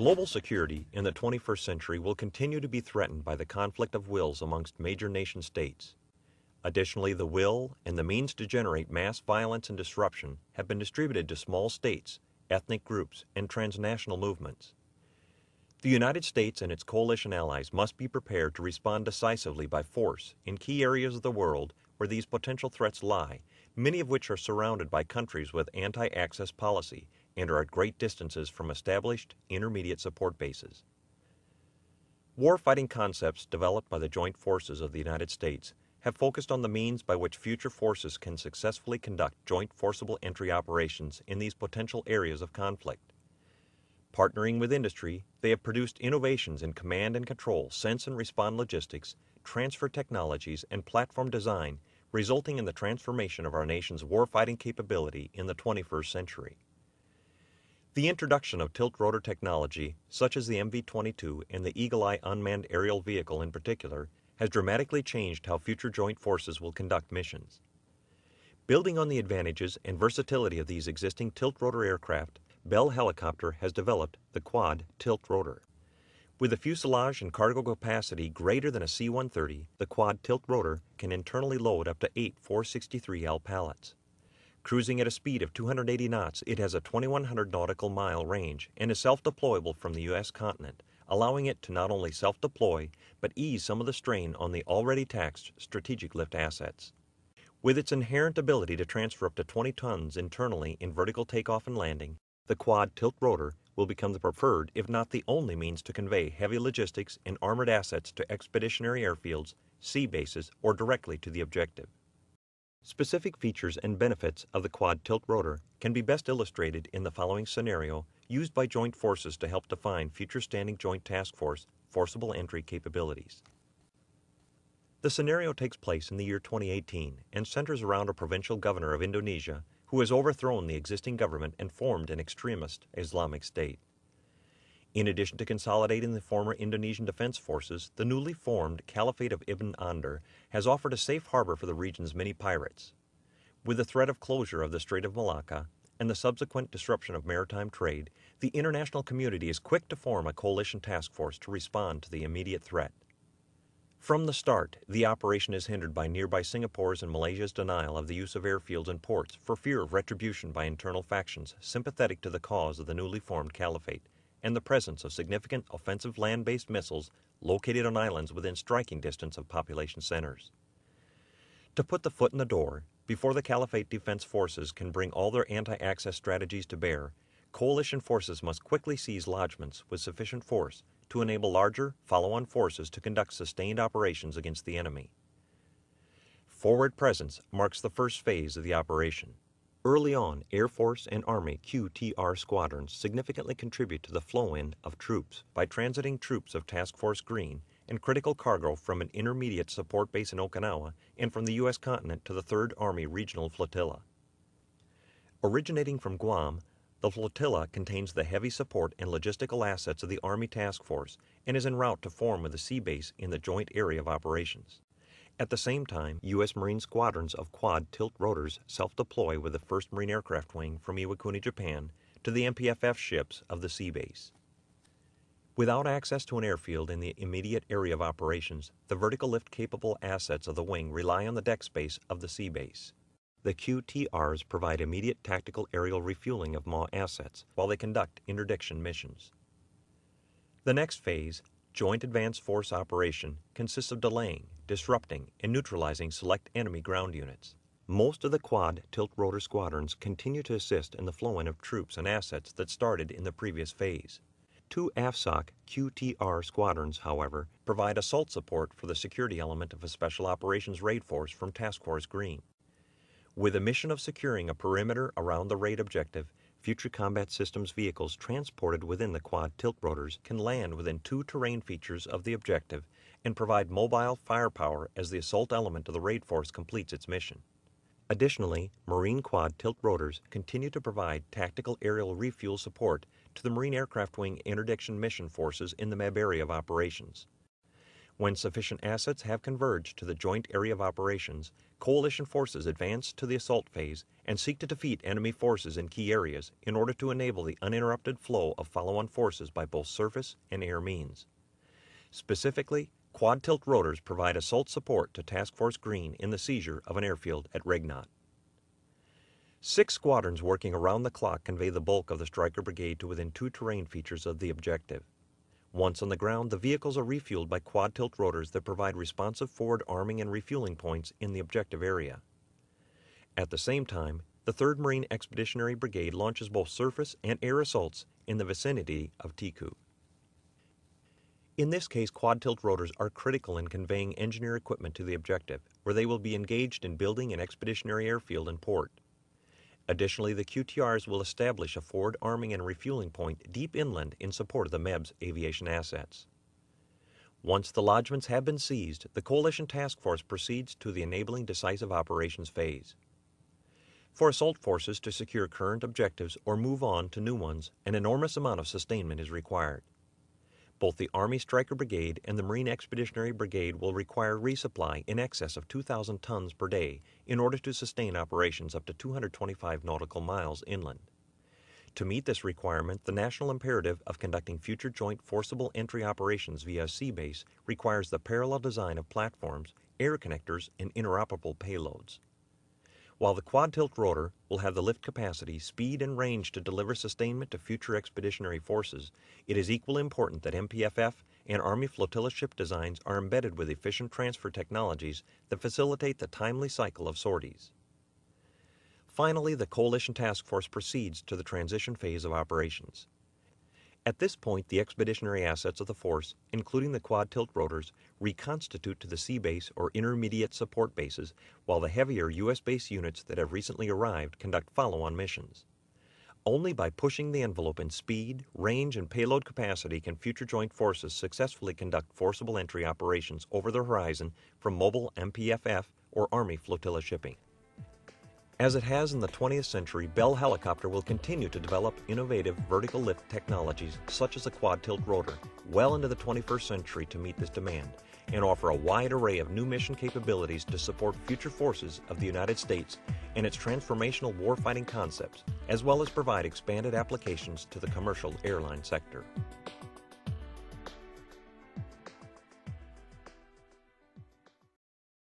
Global security in the 21st century will continue to be threatened by the conflict of wills amongst major nation states. Additionally, the will and the means to generate mass violence and disruption have been distributed to small states, ethnic groups, and transnational movements. The United States and its coalition allies must be prepared to respond decisively by force in key areas of the world where these potential threats lie, many of which are surrounded by countries with anti access policy and are at great distances from established intermediate support bases. Warfighting concepts developed by the joint forces of the United States have focused on the means by which future forces can successfully conduct joint forcible entry operations in these potential areas of conflict. Partnering with industry, they have produced innovations in command and control, sense and respond logistics, transfer technologies, and platform design, resulting in the transformation of our nation's warfighting capability in the 21st century. The introduction of tilt rotor technology, such as the MV 22 and the Eagle Eye unmanned aerial vehicle in particular, has dramatically changed how future joint forces will conduct missions. Building on the advantages and versatility of these existing tilt rotor aircraft, Bell Helicopter has developed the quad tilt rotor. With a fuselage and cargo capacity greater than a C 130, the quad tilt rotor can internally load up to eight 463L pallets. Cruising at a speed of 280 knots, it has a 2100 nautical mile range and is self deployable from the U.S. continent, allowing it to not only self deploy but ease some of the strain on the already taxed strategic lift assets. With its inherent ability to transfer up to 20 tons internally in vertical takeoff and landing, the quad tilt rotor will become the preferred, if not the only means to convey heavy logistics and armored assets to expeditionary airfields, sea bases, or directly to the objective. Specific features and benefits of the quad tilt rotor can be best illustrated in the following scenario used by joint forces to help define future standing joint task force forcible entry capabilities. The scenario takes place in the year 2018 and centers around a provincial governor of Indonesia who has overthrown the existing government and formed an extremist Islamic State. In addition to consolidating the former Indonesian Defense Forces, the newly formed Caliphate of Ibn Andar has offered a safe harbor for the region's many pirates. With the threat of closure of the Strait of Malacca and the subsequent disruption of maritime trade, the international community is quick to form a coalition task force to respond to the immediate threat. From the start, the operation is hindered by nearby Singapore's and Malaysia's denial of the use of airfields and ports for fear of retribution by internal factions sympathetic to the cause of the newly formed caliphate, and the presence of significant offensive land based missiles located on islands within striking distance of population centers. To put the foot in the door, before the Caliphate Defense Forces can bring all their anti access strategies to bear, coalition forces must quickly seize lodgments with sufficient force to enable larger, follow on forces to conduct sustained operations against the enemy. Forward presence marks the first phase of the operation. Early on, Air Force and Army QTR squadrons significantly contribute to the flow in of troops by transiting troops of Task Force Green and critical cargo from an intermediate support base in Okinawa and from the U.S. continent to the 3rd Army Regional Flotilla. Originating from Guam, the flotilla contains the heavy support and logistical assets of the Army Task Force and is en route to form with the sea base in the joint area of operations. At the same time, U.S. Marine squadrons of quad tilt rotors self deploy with the 1st Marine Aircraft Wing from Iwakuni, Japan, to the MPFF ships of the sea base. Without access to an airfield in the immediate area of operations, the vertical lift capable assets of the wing rely on the deck space of the sea base. The QTRs provide immediate tactical aerial refueling of MAW assets while they conduct interdiction missions. The next phase, Joint Advanced Force Operation, consists of delaying, disrupting, and neutralizing select enemy ground units. Most of the quad tilt rotor squadrons continue to assist in the flow in of troops and assets that started in the previous phase. Two AFSOC QTR squadrons, however, provide assault support for the security element of a Special Operations Raid Force from Task Force Green. With a mission of securing a perimeter around the raid objective, future combat systems vehicles transported within the quad tilt rotors can land within two terrain features of the objective and provide mobile firepower as the assault element of the raid force completes its mission. Additionally, Marine quad tilt rotors continue to provide tactical aerial refuel support to the Marine Aircraft Wing interdiction mission forces in the MEB area of operations. When sufficient assets have converged to the joint area of operations, coalition forces advance to the assault phase and seek to defeat enemy forces in key areas in order to enable the uninterrupted flow of follow on forces by both surface and air means. Specifically, quad tilt rotors provide assault support to Task Force Green in the seizure of an airfield at Regnaut. Six squadrons working around the clock convey the bulk of the Stryker Brigade to within two terrain features of the objective. Once on the ground, the vehicles are refueled by quad tilt rotors that provide responsive forward arming and refueling points in the objective area. At the same time, the 3rd Marine Expeditionary Brigade launches both surface and air assaults in the vicinity of Tiku. In this case, quad tilt rotors are critical in conveying engineer equipment to the objective, where they will be engaged in building an expeditionary airfield and port. Additionally, the QTRs will establish a forward arming and refueling point deep inland in support of the MEB's aviation assets. Once the lodgements have been seized, the Coalition Task Force proceeds to the enabling decisive operations phase. For assault forces to secure current objectives or move on to new ones, an enormous amount of sustainment is required. Both the Army Stryker Brigade and the Marine Expeditionary Brigade will require resupply in excess of 2,000 tons per day in order to sustain operations up to 225 nautical miles inland. To meet this requirement, the national imperative of conducting future joint forcible entry operations via sea base requires the parallel design of platforms, air connectors, and interoperable payloads. While the quad tilt rotor will have the lift capacity, speed, and range to deliver sustainment to future expeditionary forces, it is equally important that MPFF and Army flotilla ship designs are embedded with efficient transfer technologies that facilitate the timely cycle of sorties. Finally, the Coalition Task Force proceeds to the transition phase of operations. At this point, the expeditionary assets of the force, including the quad tilt rotors, reconstitute to the sea base or intermediate support bases, while the heavier U.S. base units that have recently arrived conduct follow on missions. Only by pushing the envelope in speed, range, and payload capacity can future joint forces successfully conduct forcible entry operations over the horizon from mobile MPFF or Army flotilla shipping. As it has in the 20th century, Bell Helicopter will continue to develop innovative vertical lift technologies such as the quad tilt rotor well into the 21st century to meet this demand and offer a wide array of new mission capabilities to support future forces of the United States and its transformational warfighting concepts, as well as provide expanded applications to the commercial airline sector.